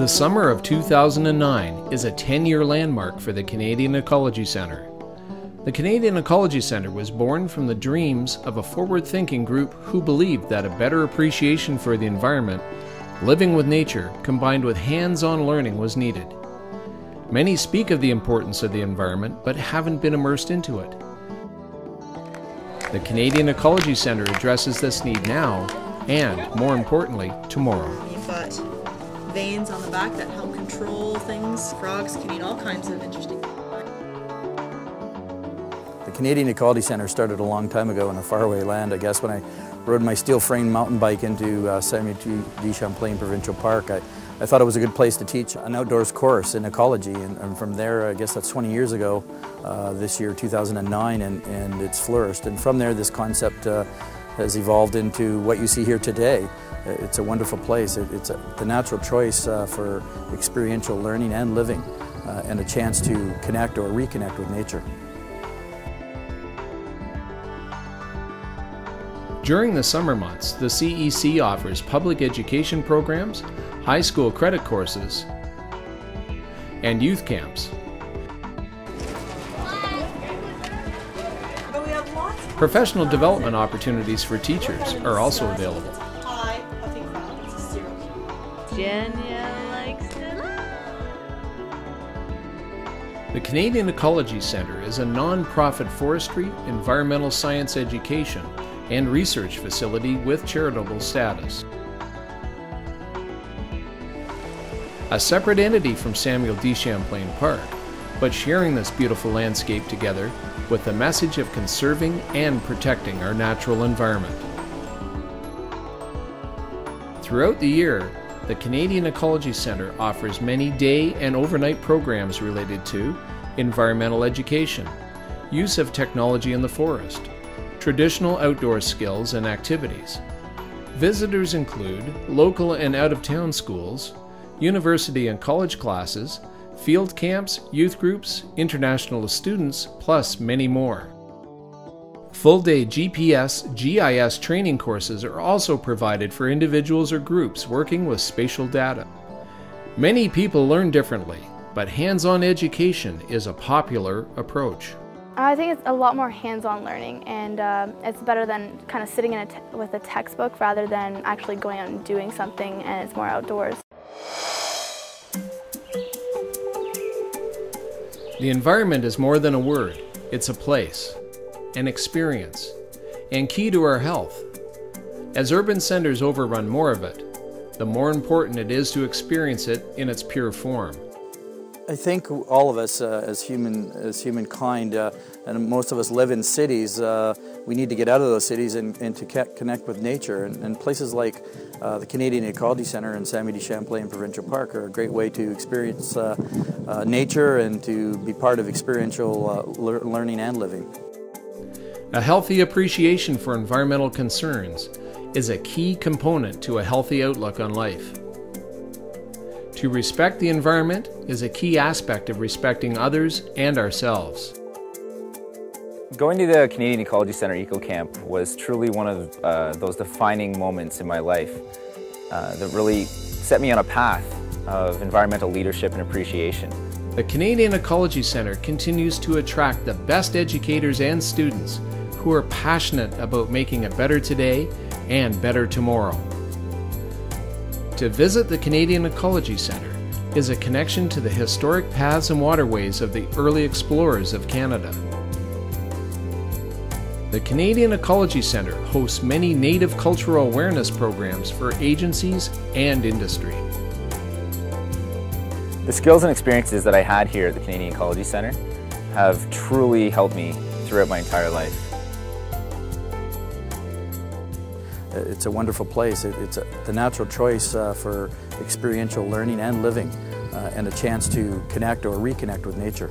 The summer of 2009 is a 10 year landmark for the Canadian Ecology Centre. The Canadian Ecology Centre was born from the dreams of a forward thinking group who believed that a better appreciation for the environment, living with nature, combined with hands on learning was needed. Many speak of the importance of the environment but haven't been immersed into it. The Canadian Ecology Centre addresses this need now and, more importantly, tomorrow. Veins on the back that help control things. Frogs can eat all kinds of interesting the Canadian Ecology Centre started a long time ago in a faraway land. I guess when I rode my steel frame mountain bike into uh, Samuel de Champlain Provincial Park, I, I thought it was a good place to teach an outdoors course in ecology. And, and from there, I guess that's 20 years ago, uh, this year, 2009, and, and it's flourished. And from there, this concept uh, has evolved into what you see here today. It's a wonderful place. It, it's a, the natural choice uh, for experiential learning and living, uh, and a chance to connect or reconnect with nature. During the summer months, the CEC offers public education programs, high school credit courses, and youth camps. Professional development opportunities for teachers are also available. The Canadian Ecology Centre is a non-profit forestry, environmental science education, and research facility with charitable status. A separate entity from Samuel de Champlain Park, but sharing this beautiful landscape together with the message of conserving and protecting our natural environment. Throughout the year, the Canadian Ecology Centre offers many day and overnight programs related to environmental education, use of technology in the forest, traditional outdoor skills and activities. Visitors include local and out of town schools, university and college classes, field camps, youth groups, international students, plus many more. Full day GPS GIS training courses are also provided for individuals or groups working with spatial data. Many people learn differently, but hands on education is a popular approach. I think it's a lot more hands-on learning and um, it's better than kind of sitting a with a textbook rather than actually going out and doing something and it's more outdoors. The environment is more than a word, it's a place, an experience, and key to our health. As urban centers overrun more of it, the more important it is to experience it in its pure form. I think all of us uh, as human as humankind, uh, and most of us live in cities, uh, we need to get out of those cities and, and to connect with nature. And, and places like uh, the Canadian Ecology Centre and de Champlain Provincial Park are a great way to experience uh, uh, nature and to be part of experiential learning and living. A healthy appreciation for environmental concerns is a key component to a healthy outlook on life. To respect the environment is a key aspect of respecting others and ourselves. Going to the Canadian Ecology Centre Eco Camp was truly one of uh, those defining moments in my life uh, that really set me on a path of environmental leadership and appreciation. The Canadian Ecology Centre continues to attract the best educators and students who are passionate about making a better today and better tomorrow. To visit the Canadian Ecology Centre is a connection to the historic paths and waterways of the early explorers of Canada. The Canadian Ecology Centre hosts many Native cultural awareness programs for agencies and industry. The skills and experiences that I had here at the Canadian Ecology Centre have truly helped me throughout my entire life. It's a wonderful place. It's a, the natural choice uh, for experiential learning and living uh, and a chance to connect or reconnect with nature.